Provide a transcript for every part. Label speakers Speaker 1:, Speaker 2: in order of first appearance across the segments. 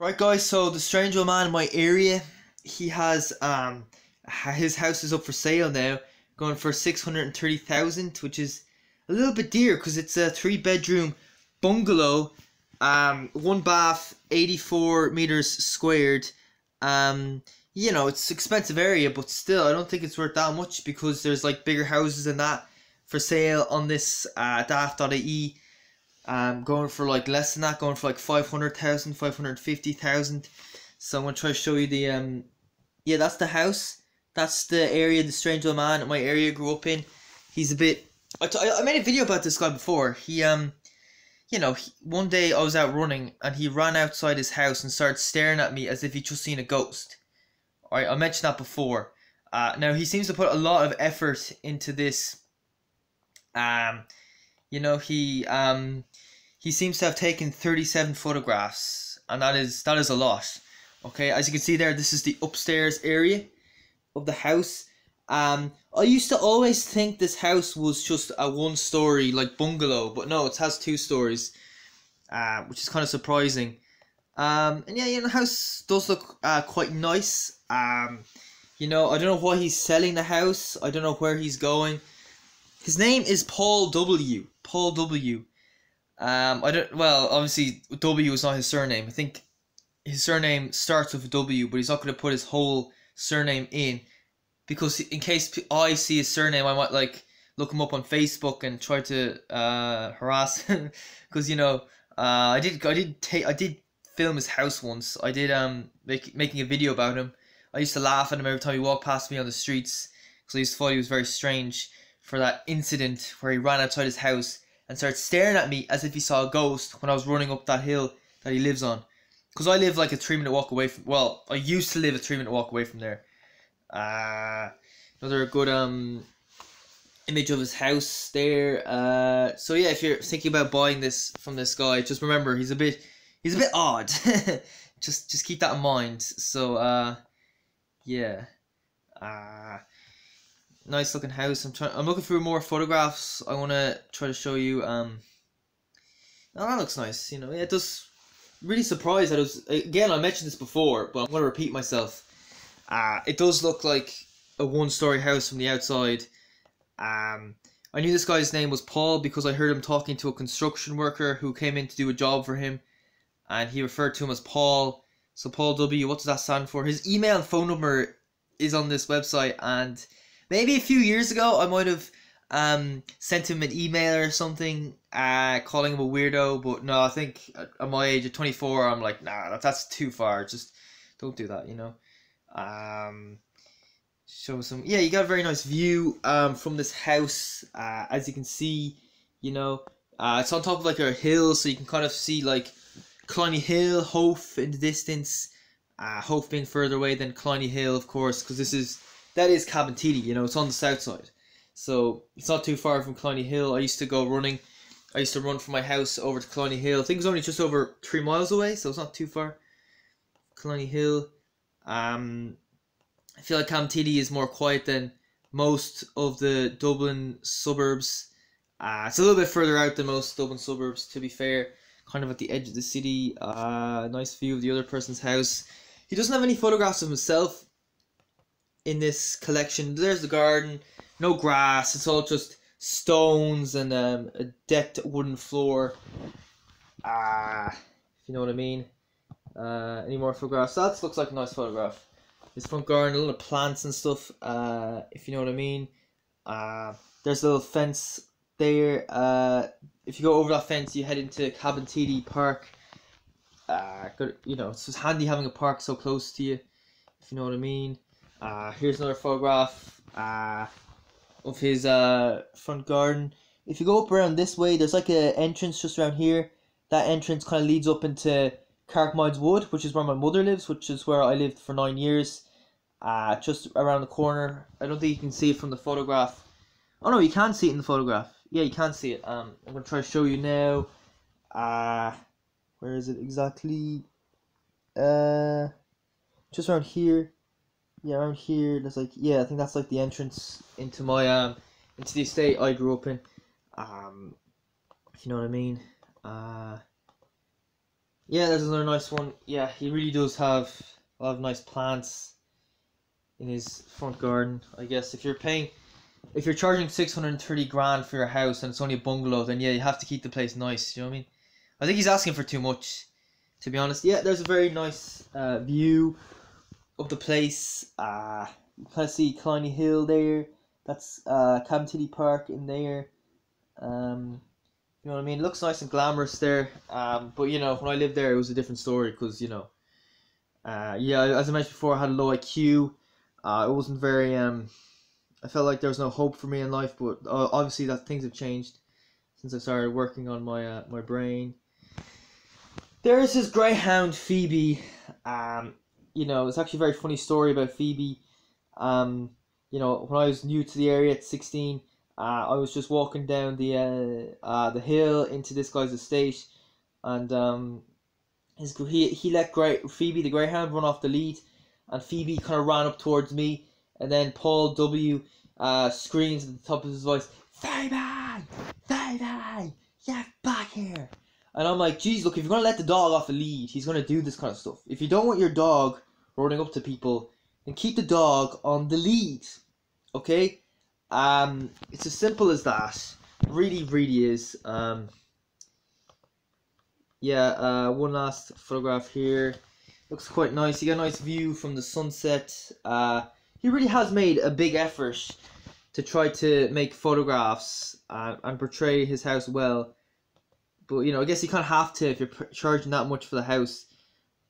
Speaker 1: Right, guys. So the strange old man in my area, he has um, his house is up for sale now, going for six hundred and thirty thousand, which is a little bit dear because it's a three bedroom bungalow, um, one bath, eighty four meters squared. Um, you know, it's expensive area, but still, I don't think it's worth that much because there's like bigger houses than that for sale on this uh, daft.ie um, going for like less than that, going for like 500,000, 550,000. So I'm going to try to show you the, um, yeah, that's the house. That's the area the strange old man my area grew up in. He's a bit, I, I made a video about this guy before. He, um, you know, he, one day I was out running and he ran outside his house and started staring at me as if he'd just seen a ghost. Alright, I mentioned that before. Uh, now he seems to put a lot of effort into this. Um, you know, he um, he seems to have taken 37 photographs and that is that is a lot. Okay as you can see there this is the upstairs area of the house. Um i used to always think this house was just a one story like bungalow but no it has two stories uh, which is kind of surprising. Um and yeah you know the house does look uh, quite nice. Um you know i don't know why he's selling the house. I don't know where he's going his name is paul w paul w um, I don't. Well, obviously W is not his surname. I think his surname starts with W, but he's not going to put his whole surname in because in case I see his surname, I might like look him up on Facebook and try to uh, harass him because you know uh, I did I did take I did film his house once. I did um make, making a video about him. I used to laugh at him every time he walked past me on the streets because I used to thought he was very strange for that incident where he ran outside his house and started staring at me as if he saw a ghost when I was running up that hill that he lives on. Because I live like a three minute walk away from. Well, I used to live a three minute walk away from there. Uh, another good um image of his house there. Uh, so yeah, if you're thinking about buying this from this guy, just remember he's a bit he's a bit odd. just just keep that in mind. So uh, yeah. Uh, nice looking house. I'm trying. I'm looking through more photographs. I want to try to show you. Um, oh, that looks nice. You know, yeah, it does. Really surprised that it was. Again, I mentioned this before, but I'm gonna repeat myself. Uh, it does look like a one-story house from the outside. Um, I knew this guy's name was Paul because I heard him talking to a construction worker who came in to do a job for him, and he referred to him as Paul. So Paul W. What does that stand for? His email and phone number is on this website, and maybe a few years ago I might have um sent him an email or something uh calling him a weirdo but no I think at my age of 24 I'm like nah that's too far. Just don't do that you know? Um show some yeah you got a very nice view um from this house uh as you can see you know? Uh it's on top of like a hill so you can kind of see like Killiney Hill Howth in the distance uh Howth being further away than Killiney Hill of course because this is that is Cabinteely, you know, it's on the south side. So it's not too far from Killiney Hill. I used to go running. I used to run from my house over to Killiney Hill. I think it's only just over three miles away, so it's not too far. Killiney Hill. Um, I feel like Cabinteely is more quiet than most of the Dublin suburbs. Uh, it's a little bit further out than most Dublin suburbs, to be fair. Kind of at the edge of the city. Uh, nice view of the other person's house. He doesn't have any photographs of himself in this collection. There's the garden, no grass. It's all just stones and um, a decked wooden floor. Ah, if you know what I mean. Uh, any more photographs? That looks like a nice photograph. This front garden, a little plants and stuff. Uh, if you know what I mean. Uh, there's a little fence there. Uh, if you go over that fence, you head into Cabinteely Park. Uh, good, you know, it's just handy having a park so close to you. If you know what I mean. Uh, here's another photograph uh, of his uh, front garden. If you go up around this way, there's like an entrance just around here. That entrance kind of leads up into Carrickmines Wood, which is where my mother lives, which is where I lived for nine years. Uh, just around the corner. I don't think you can see it from the photograph. Oh no, you can see it in the photograph. Yeah, you can see it. Um, I'm gonna try to show you now. Uh, where is it exactly? Uh, just around here yeah, around here, there's like, yeah, I think that's like the entrance into my, um, into the estate I grew up in. Um, if you know what I mean. Uh, yeah, there's another nice one. Yeah, he really does have a lot of nice plants in his front garden. I guess if you're paying, if you're charging six hundred and thirty grand for your house and it's only a bungalow, then yeah, you have to keep the place nice. You know what I mean? I think he's asking for too much, to be honest. Yeah, there's a very nice uh, view of the place. Uh, you can see Killiney Hill there. That's uh, Cabinteely Park in there. Um, you know what I mean? It looks nice and glamorous there. Um, but you know, when I lived there, it was a different story because you know, uh, yeah, as I mentioned before, I had a low IQ. Uh, it wasn't very um, I felt like there was no hope for me in life. But uh, obviously, that things have changed since I started working on my uh, my brain. There is this greyhound Phoebe. Um, you know, it's actually a very funny story about Phoebe. Um, you know, when I was new to the area at sixteen uh, I was just walking down the uh, uh, the hill into this guy's estate, and um, his he he let Great Phoebe the greyhound run off the lead, and Phoebe kind of ran up towards me, and then Paul W. Uh, screams at the top of his voice, Phoebe, Phoebe, get back here. And I'm like, geez, look, if you're gonna let the dog off the lead, he's gonna do this kind of stuff. If you don't want your dog running up to people, then keep the dog on the lead. Okay? Um, it's as simple as that. Really, really is. Um, yeah, uh, one last photograph here. Looks quite nice. You get a nice view from the sunset. Uh, he really has made a big effort to try to make photographs uh, and portray his house well. But you know, I guess you kind of have to if you're charging that much for the house.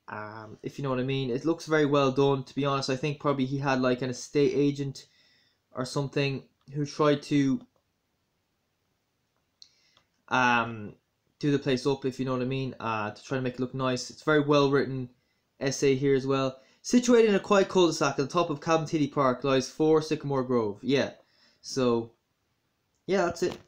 Speaker 1: Um, if you know what I mean. It looks very well done. To be honest, I think probably he had like an estate agent or something who tried to um do the place up if you know what I mean uh to try to make it look nice it's very well written essay here as well situated in a quiet cul-de-sac at the top of Cabinteely Park lies 4 Sycamore Grove yeah so yeah that's it